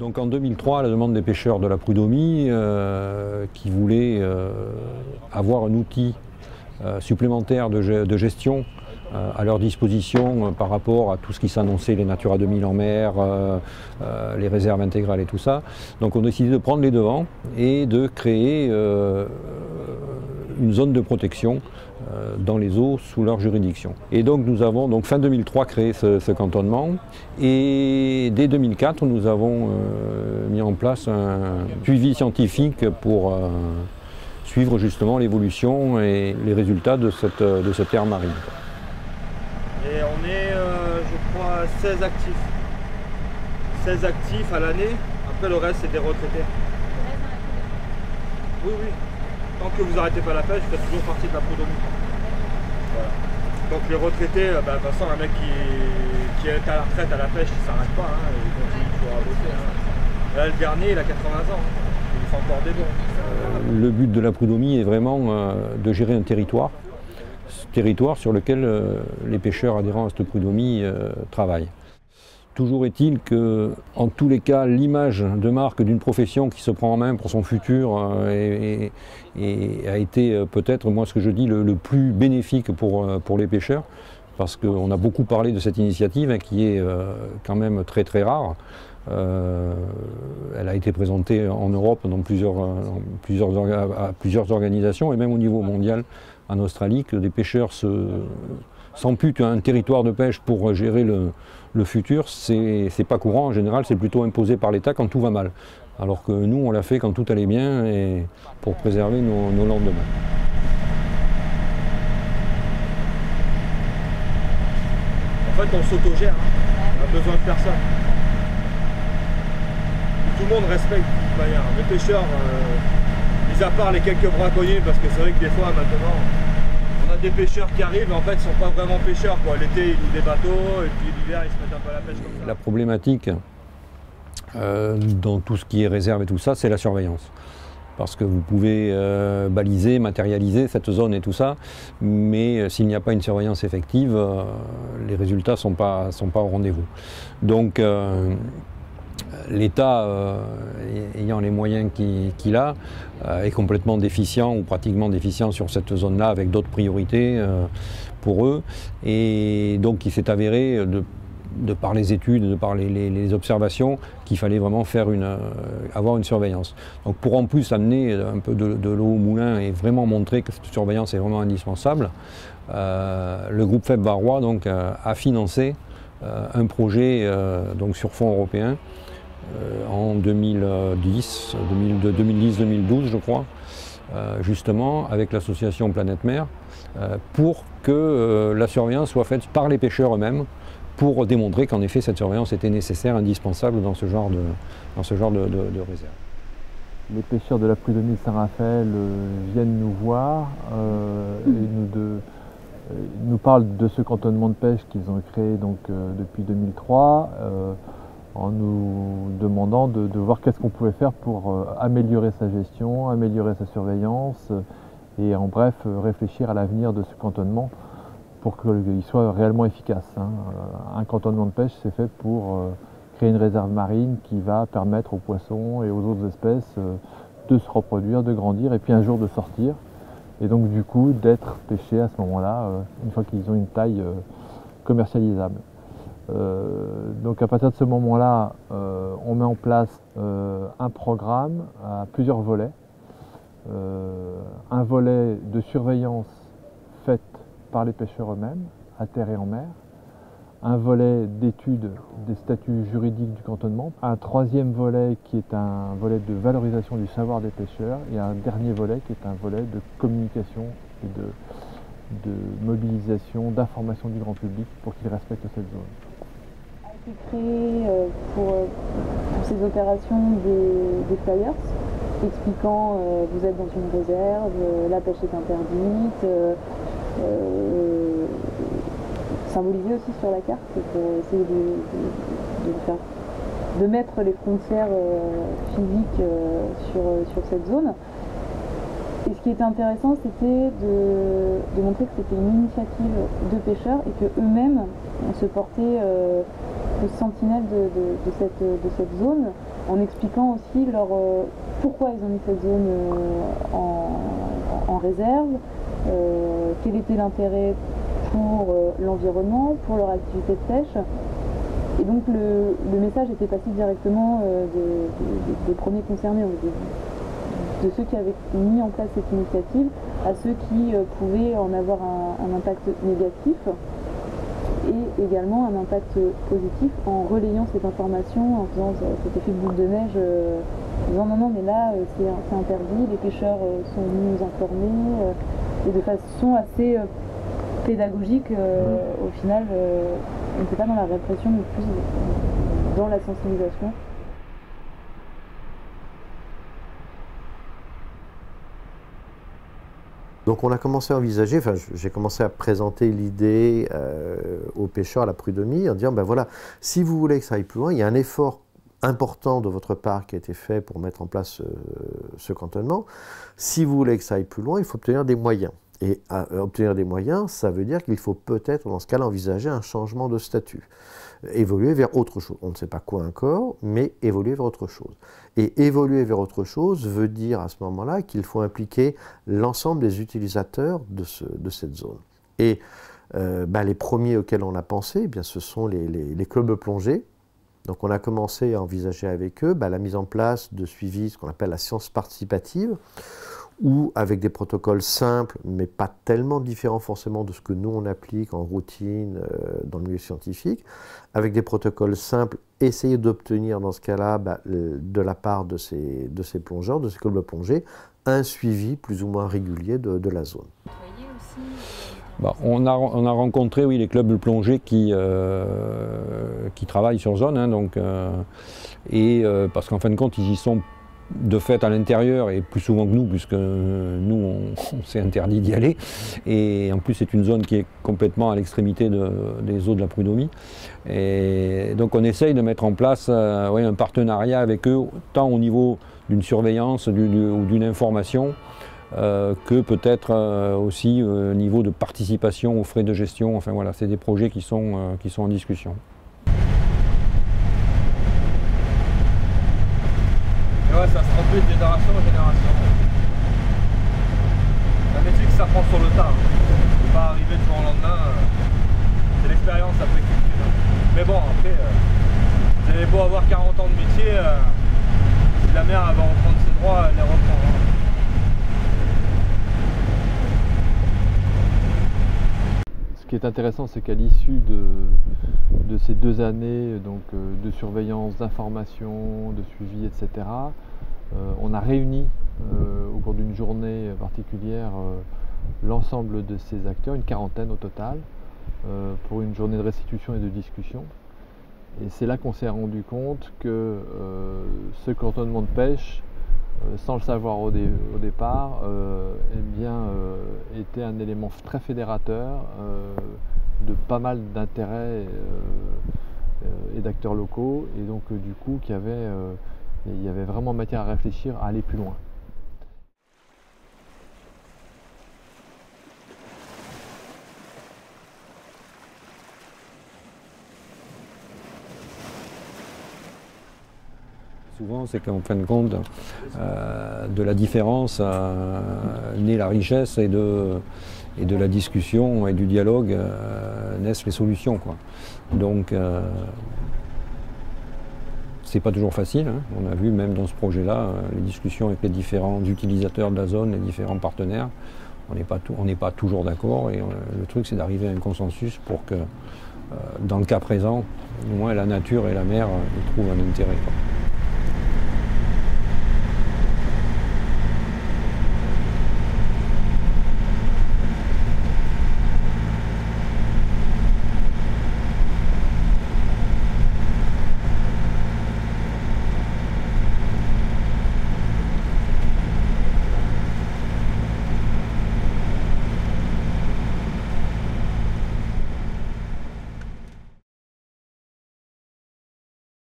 Donc en 2003, à la demande des pêcheurs de la Prud'homie, euh, qui voulaient euh, avoir un outil euh, supplémentaire de, gestion à leur disposition par rapport à tout ce qui s'annonçait, les Natura 2000 en mer, les réserves intégrales et tout ça. Donc on a décidé de prendre les devants et de créer une zone de protection euh, dans les eaux sous leur juridiction. Et donc nous avons donc fin 2003 créé ce, cantonnement et dès 2004 nous avons euh, mis en place un suivi scientifique pour euh, suivre justement l'évolution et les résultats de cette, de cette terre marine. Et on est, je crois, 16 actifs. 16 actifs à l'année. Après le reste c'est des retraités. Oui, oui tant que vous n'arrêtez pas la pêche, vous faites toujours partie de la prud'homie. Voilà. Donc les retraités, euh, bah, de toute façon, un mec qui, est à la retraite à la pêche, il ne s'arrête pas, hein, il continue toujours à bosser. Hein. Là, le dernier, il a 80 ans, hein. il fait encore des bons. Euh, le but de la prud'homie est vraiment euh, de gérer un territoire, ce territoire sur lequel les pêcheurs adhérents à cette prud'homie travaillent. Toujours est-il que, en tous les cas, l'image de marque d'une profession qui se prend en main pour son futur euh, a été euh, peut-être, moi ce que je dis, le, plus bénéfique pour, euh, pour les pêcheurs, parce qu'on a beaucoup parlé de cette initiative hein, qui est quand même très très rare. elle a été présentée en Europe dans à plusieurs organisations et même au niveau mondial en Australie, que des pêcheurs s'amputent un territoire de pêche pour gérer le, le futur, c'est pas courant. En général, c'est plutôt imposé par l'État quand tout va mal. Alors que nous, on l'a fait quand tout allait bien et pour préserver nos, lendemains. En fait, on s'autogère. Hein. On a besoin de personne. Tout le monde respecte Les pêcheurs, euh, mis à part les quelques braconniers, parce que c'est vrai que des fois, maintenant, des pêcheurs qui arrivent, en fait, ne sont pas vraiment pêcheurs. L'été, ils louent des bateaux, et puis l'hiver, ils se mettent un peu à la pêche comme ça. La problématique euh, dans tout ce qui est réserve et tout ça, c'est la surveillance. Parce que vous pouvez euh, baliser, matérialiser cette zone et tout ça, mais euh, s'il n'y a pas une surveillance effective, les résultats ne sont pas, sont pas au rendez-vous. Donc, l'État, euh, ayant les moyens qu'il a, euh, est complètement déficient ou pratiquement déficient sur cette zone-là avec d'autres priorités euh, pour eux. Et donc il s'est avéré, de, par les études, de par les, observations, qu'il fallait vraiment faire avoir une surveillance. Donc pour en plus amener un peu de, l'eau au moulin et vraiment montrer que cette surveillance est vraiment indispensable, le groupe FEB Varrois donc, a financé un projet donc sur fonds européens euh, en 2010, 2010-2012 je crois, euh, justement avec l'association Planète Mer, euh, pour que la surveillance soit faite par les pêcheurs eux-mêmes, pour démontrer qu'en effet cette surveillance était nécessaire, indispensable dans ce genre de, de, réserve. Les pêcheurs de la de Saint-Raphaël viennent nous voir et nous, nous, parlent de ce cantonnement de pêche qu'ils ont créé donc, depuis 2003 en nous demandant de, voir qu'est-ce qu'on pouvait faire pour euh, améliorer sa gestion, améliorer sa surveillance euh, et en bref euh, réfléchir à l'avenir de ce cantonnement pour qu'il soit réellement efficace. Hein. Un cantonnement de pêche, c'est fait pour créer une réserve marine qui va permettre aux poissons et aux autres espèces de se reproduire, de grandir et puis un jour de sortir. Et donc du coup d'être pêchés à ce moment-là, une fois qu'ils ont une taille commercialisable. Euh, donc à partir de ce moment-là, euh, on met en place euh, un programme à plusieurs volets. un volet de surveillance faite par les pêcheurs eux-mêmes, à terre et en mer, un volet d'étude des statuts juridiques du cantonnement, un troisième volet qui est un volet de valorisation du savoir des pêcheurs et un dernier volet qui est un volet de communication et de, mobilisation, d'information du grand public pour qu'il respecte cette zone. Créé euh, euh, pour, ces opérations des, flyers expliquant euh, vous êtes dans une réserve, la pêche est interdite, symboliser aussi sur la carte pour essayer de, de, mettre les frontières physiques sur, sur cette zone. Et ce qui était intéressant, c'était de, montrer que c'était une initiative de pêcheurs et qu'eux-mêmes se portaient sentinelle de, cette, zone en expliquant aussi leur, pourquoi ils ont mis cette zone en, réserve, quel était l'intérêt pour l'environnement, pour leur activité de pêche. Et donc le, message était passé directement des, premiers concernés, de ceux qui avaient mis en place cette initiative à ceux qui pouvaient en avoir un impact négatif et également un impact positif en relayant cette information, en faisant cet effet de boule de neige, euh, en disant non, non, mais là euh, c'est interdit, les pêcheurs euh, sont venus nous informer, et de façon assez pédagogique, au final, on n'était pas dans la répression, mais plus dans la sensibilisation. Donc on a commencé à envisager, enfin j'ai commencé à présenter l'idée euh, aux pêcheurs à la prud'homie en disant, ben voilà, si vous voulez que ça aille plus loin, il y a un effort important de votre part qui a été fait pour mettre en place euh, ce cantonnement. Si vous voulez que ça aille plus loin, il faut obtenir des moyens. Et obtenir des moyens, ça veut dire qu'il faut peut-être, dans ce cas-là, envisager un changement de statut évoluer vers autre chose. On ne sait pas quoi encore, mais évoluer vers autre chose. Et évoluer vers autre chose veut dire à ce moment-là qu'il faut impliquer l'ensemble des utilisateurs de, cette zone. Et euh, bah, les premiers auxquels on a pensé, eh bien, ce sont les, les, clubs plongés. Donc on a commencé à envisager avec eux bah, la mise en place de suivi, ce qu'on appelle la science participative, ou avec des protocoles simples, mais pas tellement différents forcément de ce que nous on applique en routine euh, dans le milieu scientifique, avec des protocoles simples, essayer d'obtenir dans ce cas-là, bah, de la part de ces, de ces plongeurs, de ces clubs de plongée, un suivi plus ou moins régulier de, la zone. Bah, on, a, on, a, rencontré oui, les clubs de plongée qui, euh, qui travaillent sur zone, hein, donc, euh, et parce qu'en fin de compte, ils y sont de fait à l'intérieur et plus souvent que nous, puisque nous, on, s'est interdit d'y aller. Et en plus, c'est une zone qui est complètement à l'extrémité des eaux de la Prud'homie. Et donc, on essaye de mettre en place euh, un partenariat avec eux, tant au niveau d'une surveillance ou d'une information, euh, que peut-être euh, aussi au niveau de participation aux frais de gestion. Enfin voilà, c'est des projets qui sont en discussion. Ouais, ça se transmet de génération en génération. C'est un métier qui s'apprend sur le tas. Hein. pas arriver du jour au lendemain. Euh, c'est l'expérience après culture. Mais bon, après, euh, vous avez beau avoir 40 ans de métier, euh, si la mer va reprendre ses droits, elle les reprendra. Ce qui est intéressant, c'est qu'à l'issue de, de, ces deux années donc, de surveillance, d'information, de suivi, etc., on a réuni euh, au cours d'une journée particulière euh, l'ensemble de ces acteurs, une quarantaine au total, pour une journée de restitution et de discussion. Et c'est là qu'on s'est rendu compte que ce cantonnement de pêche, sans le savoir au, départ, eh était un élément très fédérateur de pas mal d'intérêts et d'acteurs locaux, et donc du coup qui avait il y avait vraiment matière à réfléchir, à aller plus loin. Souvent, c'est qu'en fin de compte, euh, de la différence euh, naît la richesse et de, et de la discussion et du dialogue euh, naissent les solutions. Donc, c'est pas toujours facile. Hein. On a vu même dans ce projet-là euh, les discussions avec les différents utilisateurs de la zone, les différents partenaires. On n'est pas, pas, toujours d'accord et euh, le truc c'est d'arriver à un consensus pour que, euh, dans le cas présent, au moins la nature et la mer y trouvent un intérêt.